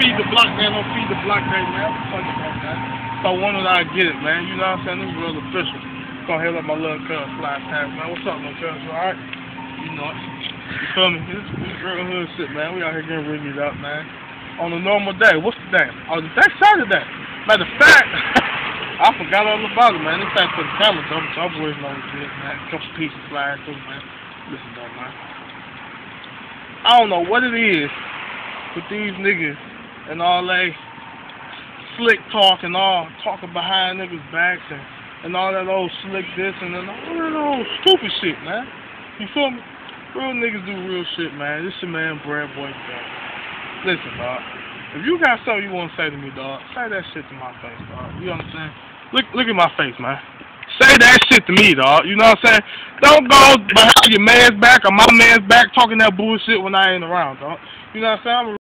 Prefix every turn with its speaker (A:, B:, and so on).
A: feed the block, man. Don't feed the block day, man. Fuck it, man. So one that I get it, man. You know what I'm saying? This real official. Gonna hit up my little cuz fly past, man. What's up, little cuz? Alright? You know it. You feel me? This is real hood shit, man. We out here getting riggied up, man. On a normal day. What's the day? Oh, the day Saturday. Matter of fact, I forgot all about it, man. This time for the camera, though, I'm waiting on this, man. A couple pieces flying through, man. Listen, though, man. I don't know what it is with these niggas and all they slick talk and all talking behind niggas' backs and, and all that old slick this and then all that old stupid shit, man. You feel me? Real niggas do real shit, man. This your man, BreadBoy. Dog. Listen, dog. If you got something you want to say to me, dog, say that shit to my face, dog. You understand? Look, look at my face, man. Say that shit to me, dog. You know what I'm saying? Don't go behind your man's back or my man's back talking that bullshit when I ain't around, dog. You know what I'm saying? I'm